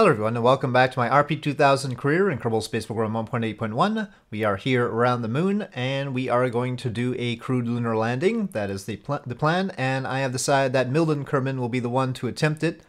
Hello everyone and welcome back to my RP2000 career in Kerbal Space Program 1.8.1. We are here around the moon and we are going to do a crewed lunar landing. That is the, pl the plan and I have decided that Milden Kerman will be the one to attempt it.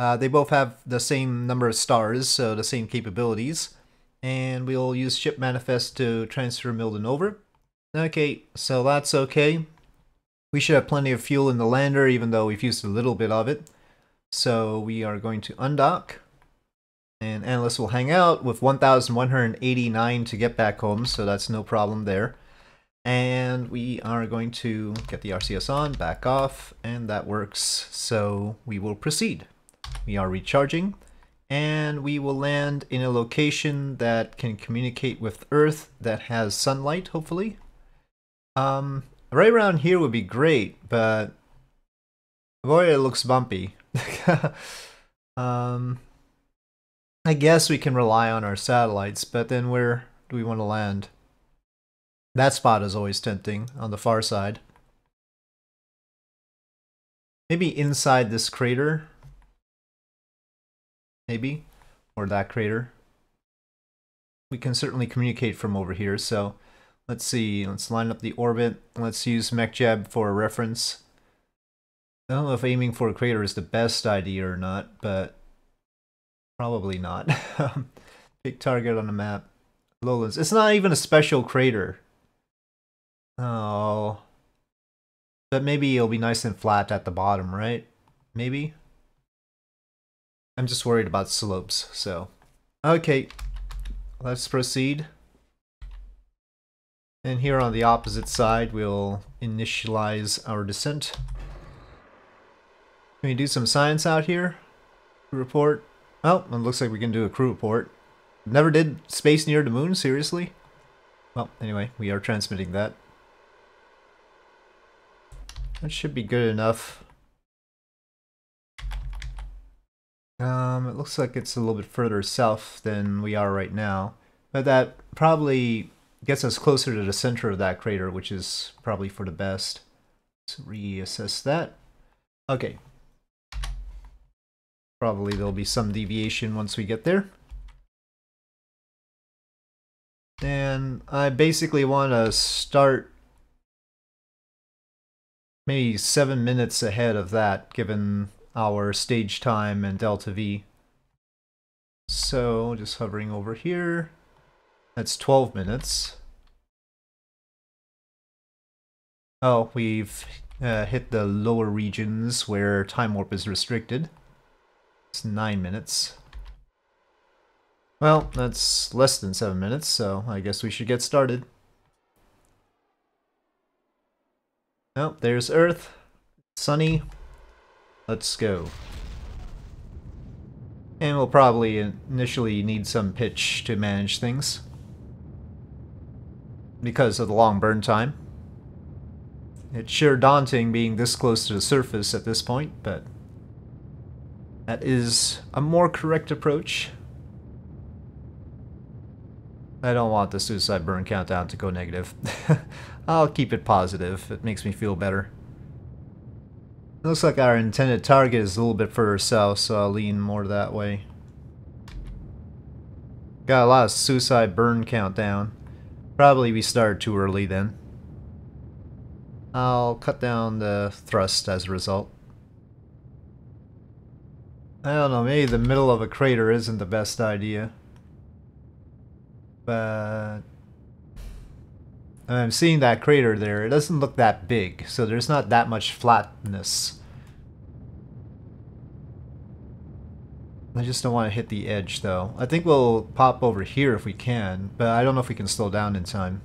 Uh, they both have the same number of stars, so the same capabilities. And we'll use ship manifest to transfer Milden over. Okay, so that's okay. We should have plenty of fuel in the lander even though we've used a little bit of it. So we are going to undock and Analyst will hang out with 1,189 to get back home, so that's no problem there. And we are going to get the RCS on, back off, and that works. So we will proceed. We are recharging, and we will land in a location that can communicate with Earth that has sunlight, hopefully. Um, right around here would be great, but boy, it looks bumpy. um, I guess we can rely on our satellites, but then where do we want to land? That spot is always tempting on the far side. Maybe inside this crater. Maybe. Or that crater. We can certainly communicate from over here, so let's see. Let's line up the orbit. Let's use MechJeb for a reference. I don't know if aiming for a crater is the best idea or not, but Probably not. Big target on the map. Lowlands. It's not even a special crater. Oh. But maybe it'll be nice and flat at the bottom, right? Maybe? I'm just worried about slopes, so. Okay. Let's proceed. And here on the opposite side, we'll initialize our descent. Can we do some science out here? Report. Oh, it looks like we can do a crew report. Never did space near the moon, seriously? Well, anyway, we are transmitting that. That should be good enough. Um, it looks like it's a little bit further south than we are right now. But that probably gets us closer to the center of that crater, which is probably for the best. Let's reassess that. Okay, Probably there'll be some deviation once we get there. And I basically want to start maybe seven minutes ahead of that, given our stage time and delta V. So just hovering over here, that's 12 minutes. Oh, we've uh, hit the lower regions where time warp is restricted. It's nine minutes. Well, that's less than seven minutes, so I guess we should get started. Oh, there's Earth. Sunny. Let's go. And we'll probably initially need some pitch to manage things. Because of the long burn time. It's sure daunting being this close to the surface at this point, but that is a more correct approach. I don't want the suicide burn countdown to go negative. I'll keep it positive. It makes me feel better. Looks like our intended target is a little bit further south, so I'll lean more that way. Got a lot of suicide burn countdown. Probably we started too early then. I'll cut down the thrust as a result. I don't know, maybe the middle of a crater isn't the best idea. But... I'm seeing that crater there. It doesn't look that big, so there's not that much flatness. I just don't want to hit the edge, though. I think we'll pop over here if we can, but I don't know if we can slow down in time.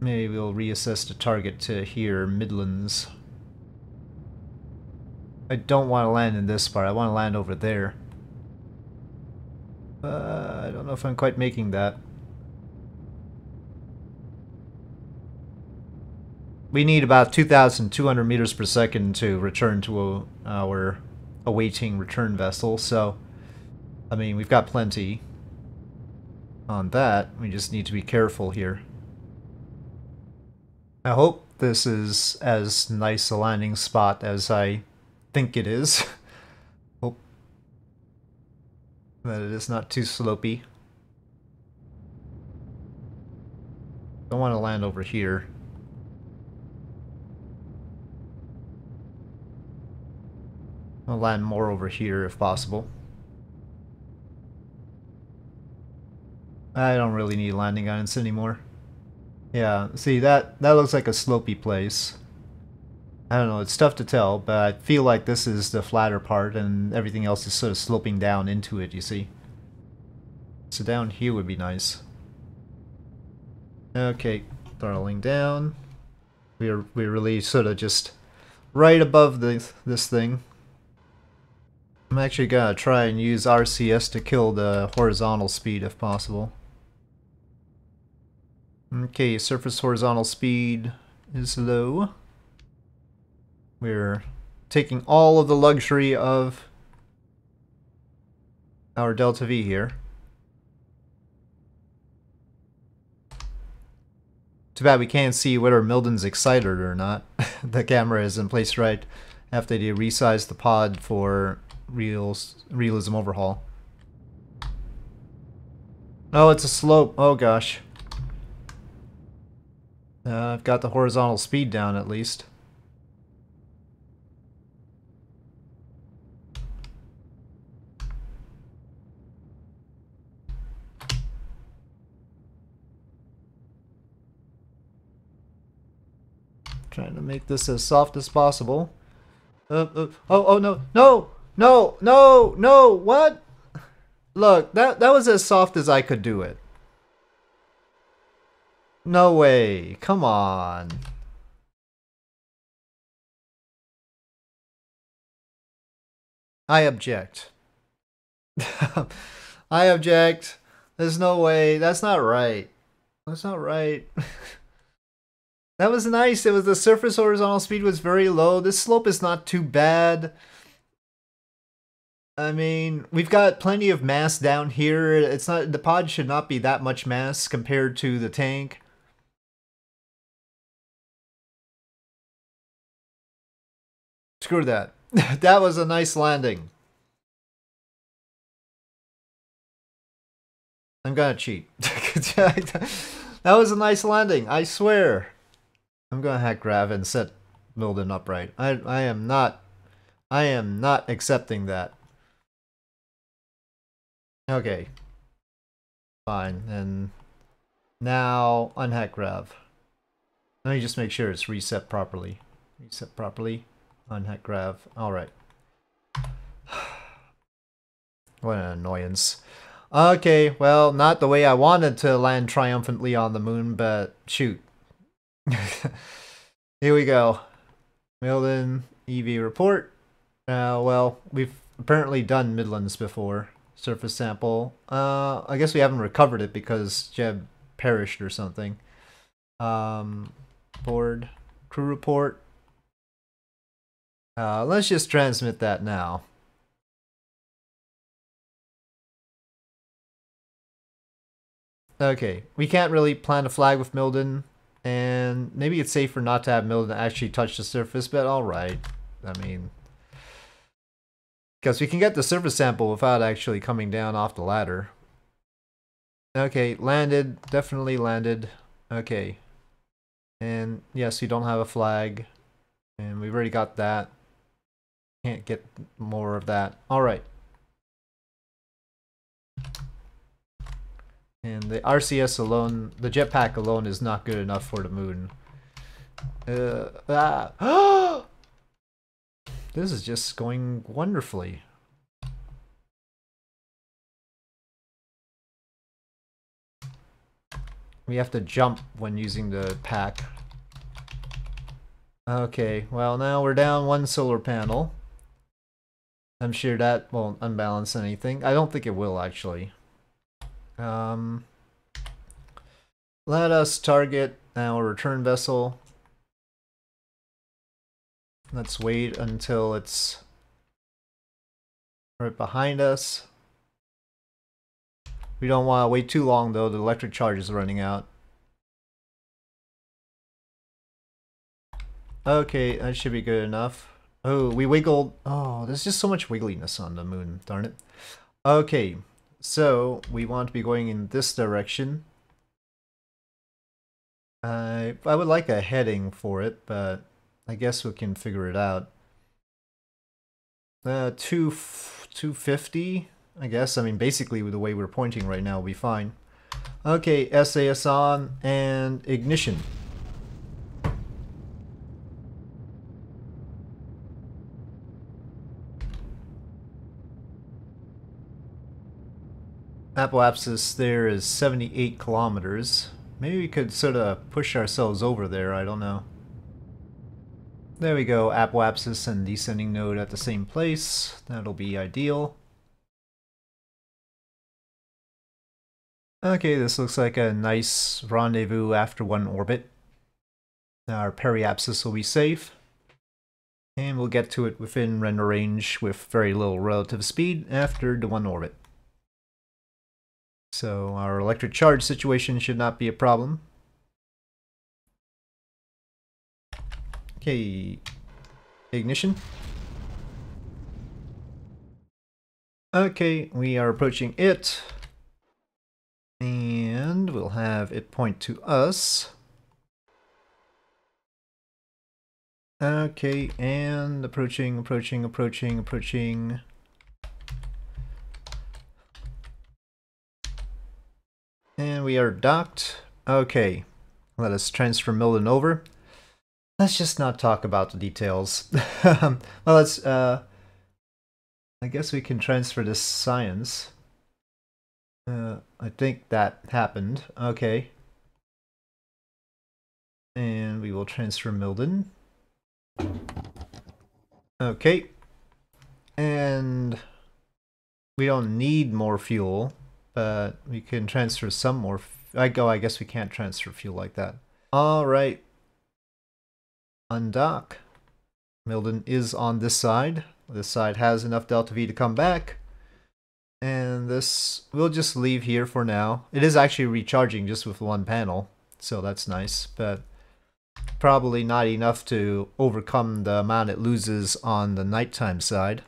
Maybe we'll reassess the target to here, Midlands. I don't want to land in this part. I want to land over there. Uh, I don't know if I'm quite making that. We need about 2,200 meters per second to return to a, our awaiting return vessel, so... I mean, we've got plenty on that. We just need to be careful here. I hope this is as nice a landing spot as I think it is. oh. That it is not too slopey. Don't want to land over here. I'll land more over here if possible. I don't really need landing guidance anymore. Yeah, see that that looks like a slopey place. I don't know, it's tough to tell, but I feel like this is the flatter part and everything else is sort of sloping down into it, you see. So down here would be nice. Okay, throttling down. We're we're really sort of just right above the this thing. I'm actually gonna try and use RCS to kill the horizontal speed if possible. Okay, surface horizontal speed is low. We're taking all of the luxury of our Delta V here. Too bad we can't see whether Milden's excited or not. the camera is in place right after they resize the pod for reals, realism overhaul. Oh, it's a slope. Oh gosh. Uh, I've got the horizontal speed down at least. Trying to make this as soft as possible. Uh, uh, oh, oh no, no, no, no, no, what? Look, that, that was as soft as I could do it. No way. Come on. I object. I object. There's no way. That's not right. That's not right. that was nice. It was the surface horizontal speed was very low. This slope is not too bad. I mean, we've got plenty of mass down here. It's not the pod should not be that much mass compared to the tank. Screw that. that was a nice landing. I'm gonna cheat. that was a nice landing, I swear. I'm gonna hack grav and set Milden upright. I I am not I am not accepting that. Okay. Fine, and now unhack grav. Let me just make sure it's reset properly. Reset properly. Unhack grav. Alright. what an annoyance. Okay, well, not the way I wanted to land triumphantly on the moon, but shoot. Here we go. Milden EV report. Uh, well, we've apparently done Midlands before. Surface sample. Uh, I guess we haven't recovered it because Jeb perished or something. Um, board. Crew report. Uh, let's just transmit that now. Okay, we can't really plant a flag with Milden, and maybe it's safer not to have Milden actually touch the surface, but alright. I mean, because we can get the surface sample without actually coming down off the ladder. Okay, landed, definitely landed. Okay. And yes, we don't have a flag, and we've already got that. Can't get more of that. Alright. And the RCS alone, the jetpack alone is not good enough for the moon. Uh, ah. this is just going wonderfully. We have to jump when using the pack. Okay, well now we're down one solar panel. I'm sure that won't unbalance anything. I don't think it will, actually. Um, let us target our return vessel. Let's wait until it's right behind us. We don't want to wait too long, though. The electric charge is running out. Okay, that should be good enough. Oh, we wiggled. Oh, there's just so much wiggliness on the moon, darn it. Okay, so we want to be going in this direction. I I would like a heading for it, but I guess we can figure it out. Uh, two, 250, I guess. I mean, basically, with the way we're pointing right now, will be fine. Okay, SAS on, and ignition. Apoapsis there is 78 kilometers. Maybe we could sort of push ourselves over there, I don't know. There we go, apoapsis and descending node at the same place. That'll be ideal. Okay, this looks like a nice rendezvous after one orbit. Our periapsis will be safe. And we'll get to it within render range with very little relative speed after the one orbit. So our electric charge situation should not be a problem. Okay, ignition. Okay, we are approaching it. And we'll have it point to us. Okay, and approaching, approaching, approaching, approaching. And we are docked. Okay, let us transfer Milden over. Let's just not talk about the details. well, let's, uh, I guess we can transfer this science. Uh, I think that happened. Okay. And we will transfer Milden. Okay. And we don't need more fuel, but we can transfer some more. I go. I guess we can't transfer fuel like that. All right. Undock. Milden is on this side. This side has enough delta V to come back. And this, we'll just leave here for now. It is actually recharging just with one panel, so that's nice, but probably not enough to overcome the amount it loses on the nighttime side.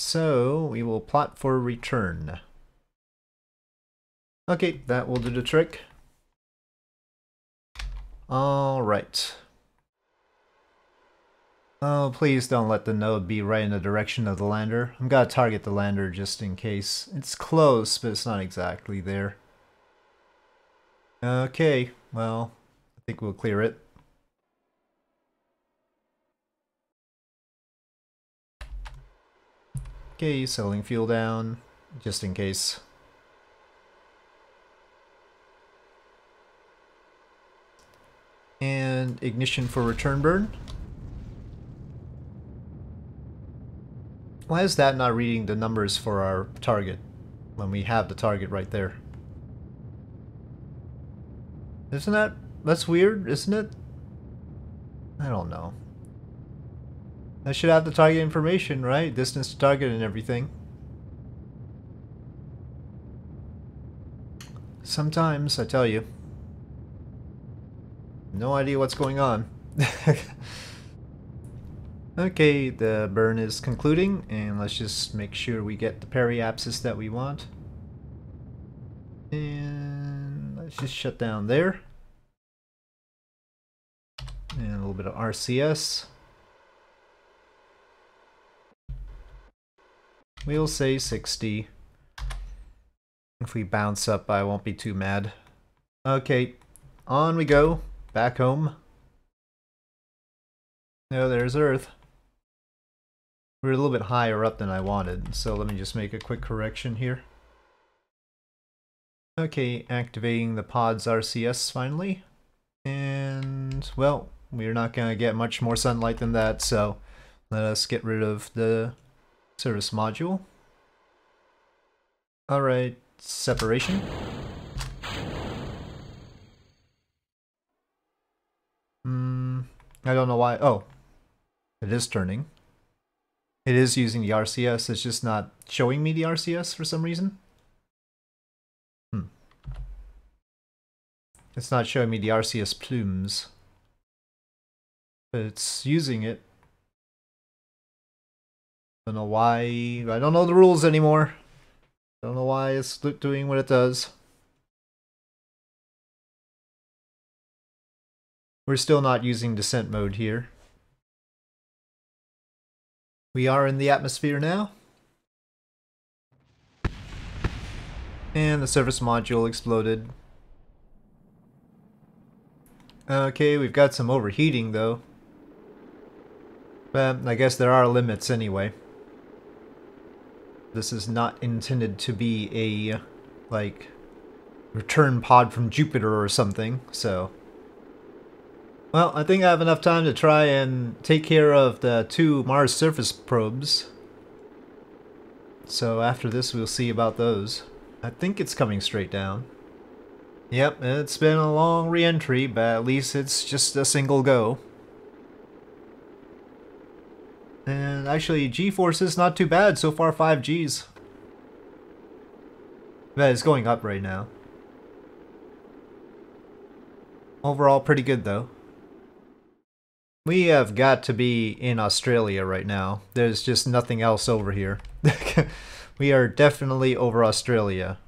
So we will plot for return. Okay, that will do the trick. All right. Oh, please don't let the node be right in the direction of the lander. I'm gonna target the lander just in case. It's close, but it's not exactly there. Okay, well, I think we'll clear it. Okay, settling fuel down, just in case. And ignition for return burn. Why is that not reading the numbers for our target when we have the target right there? Isn't that... That's weird, isn't it? I don't know. I should have the target information, right? Distance to target and everything. Sometimes, I tell you. No idea what's going on. Okay, the burn is concluding, and let's just make sure we get the periapsis that we want. And let's just shut down there. And a little bit of RCS. We'll say 60. If we bounce up, I won't be too mad. Okay, on we go. Back home. Oh, there's Earth. We're a little bit higher up than I wanted, so let me just make a quick correction here. Okay, activating the pod's RCS finally. And, well, we're not going to get much more sunlight than that, so let us get rid of the service module. Alright, separation. Hmm, I don't know why. Oh, it is turning. It is using the RCS, it's just not showing me the RCS for some reason. Hmm. It's not showing me the RCS plumes. But it's using it. Don't know why. I don't know the rules anymore. Don't know why it's doing what it does. We're still not using descent mode here. We are in the atmosphere now. And the service module exploded. Okay, we've got some overheating though. But I guess there are limits anyway. This is not intended to be a, like, return pod from Jupiter or something, so... Well, I think I have enough time to try and take care of the two Mars surface probes. So after this we'll see about those. I think it's coming straight down. Yep, it's been a long re-entry, but at least it's just a single go. And actually, G-force is not too bad, so far 5 Gs. But it's going up right now. Overall, pretty good though. We have got to be in Australia right now. There's just nothing else over here. we are definitely over Australia.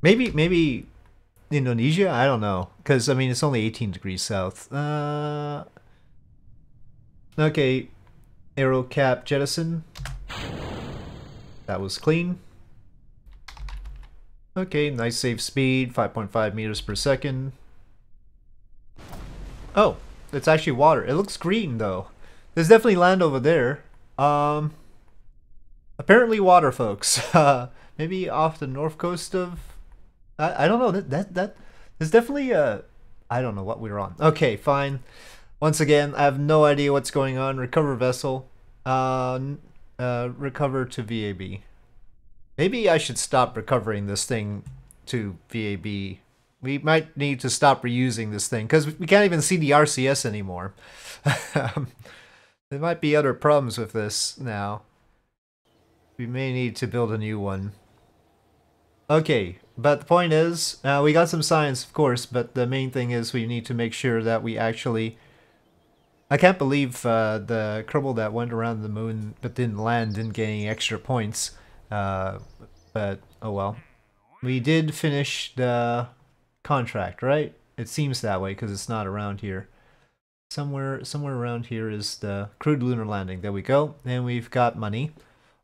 Maybe, maybe Indonesia? I don't know. Because, I mean, it's only 18 degrees south. Uh, okay. arrow cap jettison. That was clean. Okay, nice safe speed, 5.5 meters per second. Oh, it's actually water. It looks green, though. There's definitely land over there. Um, apparently water, folks. Uh, maybe off the north coast of I, I don't know that that that there's definitely a I don't know what we were on. Okay, fine. Once again, I have no idea what's going on. Recover vessel. Uh, uh, recover to VAB. Maybe I should stop recovering this thing to VAB. We might need to stop reusing this thing because we can't even see the RCS anymore. there might be other problems with this now. We may need to build a new one. Okay, but the point is, uh, we got some science, of course, but the main thing is we need to make sure that we actually... I can't believe uh, the Kerbal that went around the moon but didn't land didn't get any extra points. Uh, but, oh well. We did finish the contract, right? It seems that way because it's not around here. Somewhere, somewhere around here is the crewed lunar landing. There we go. And we've got money.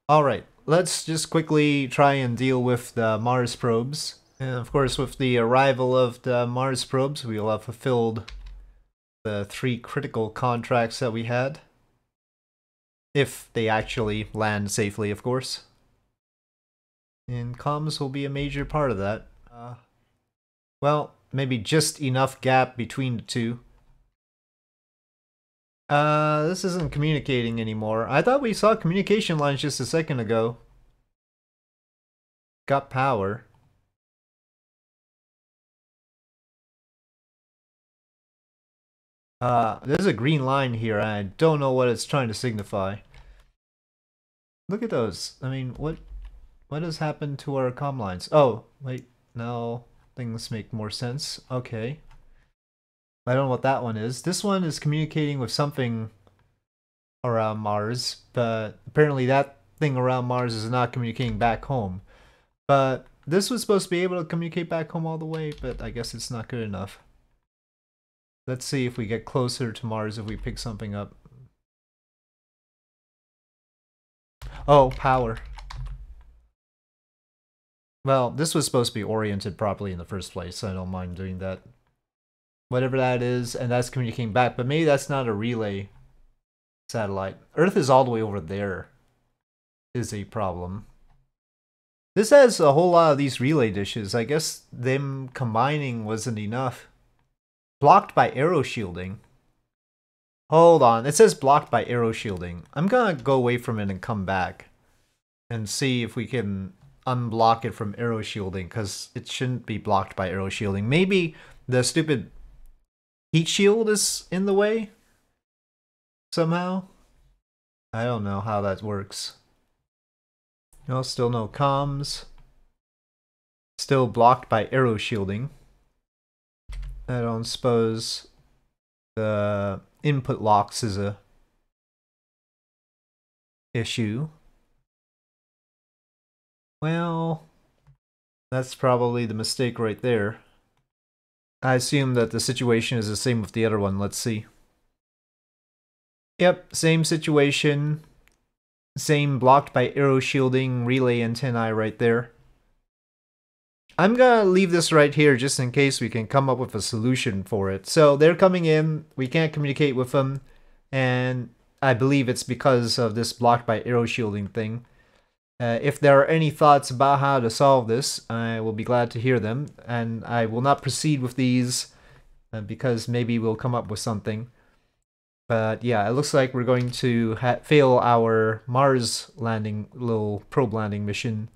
All right let's just quickly try and deal with the Mars probes. And of course, with the arrival of the Mars probes, we will have fulfilled the three critical contracts that we had. If they actually land safely, of course. And comms will be a major part of that. Uh, well, maybe just enough gap between the two uh, this isn't communicating anymore. I thought we saw communication lines just a second ago. Got power. Uh, there's a green line here, and I don't know what it's trying to signify. Look at those. I mean, what what has happened to our com lines? Oh, wait, now things make more sense. Okay. I don't know what that one is. This one is communicating with something around Mars, but apparently that thing around Mars is not communicating back home. But this was supposed to be able to communicate back home all the way, but I guess it's not good enough. Let's see if we get closer to Mars if we pick something up. Oh, power. Well, this was supposed to be oriented properly in the first place, so I don't mind doing that whatever that is, and that's communicating back. But maybe that's not a relay satellite. Earth is all the way over there. Is a problem. This has a whole lot of these relay dishes. I guess them combining wasn't enough. Blocked by aero shielding. Hold on. It says blocked by aero shielding. I'm gonna go away from it and come back. And see if we can unblock it from aero shielding. Because it shouldn't be blocked by aero shielding. Maybe the stupid heat shield is in the way somehow. I don't know how that works. No, still no comms. Still blocked by aero shielding. I don't suppose the input locks is a issue. Well, that's probably the mistake right there. I assume that the situation is the same with the other one. Let's see. Yep, same situation. Same blocked by aero shielding relay antennae right there. I'm gonna leave this right here just in case we can come up with a solution for it. So they're coming in, we can't communicate with them, and I believe it's because of this blocked by aero shielding thing. Uh, if there are any thoughts about how to solve this, I will be glad to hear them, and I will not proceed with these uh, because maybe we'll come up with something. But yeah, it looks like we're going to fail our Mars landing, little probe landing mission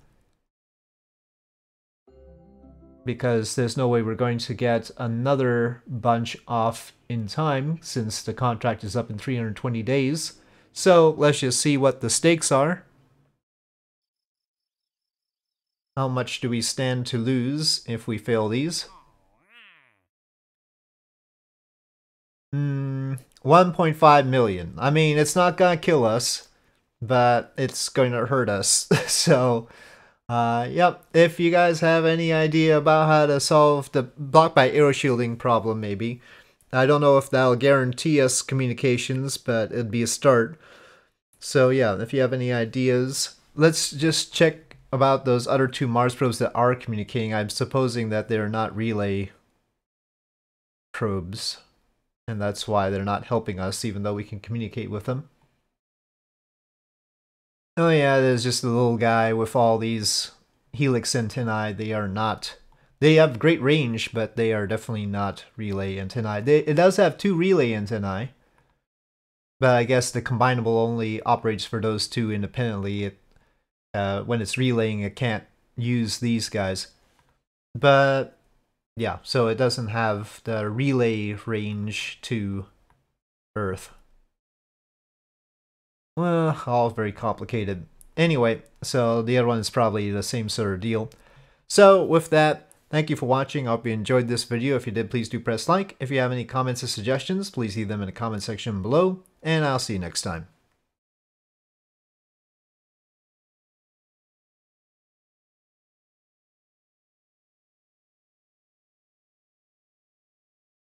because there's no way we're going to get another bunch off in time since the contract is up in 320 days. So let's just see what the stakes are. How much do we stand to lose if we fail these? Hmm, 1.5 million. I mean, it's not gonna kill us, but it's going to hurt us. so uh, yep, if you guys have any idea about how to solve the block by aero shielding problem, maybe. I don't know if that'll guarantee us communications, but it'd be a start. So yeah, if you have any ideas, let's just check about those other two Mars probes that are communicating. I'm supposing that they're not relay probes, and that's why they're not helping us, even though we can communicate with them. Oh yeah, there's just a little guy with all these helix antennae. They are not... They have great range, but they are definitely not relay antennae. They, it does have two relay antennae, but I guess the combinable only operates for those two independently. It, uh, when it's relaying, it can't use these guys. But yeah, so it doesn't have the relay range to Earth. Well, all very complicated. Anyway, so the other one is probably the same sort of deal. So with that, thank you for watching. I hope you enjoyed this video. If you did, please do press like. If you have any comments or suggestions, please leave them in the comment section below. And I'll see you next time.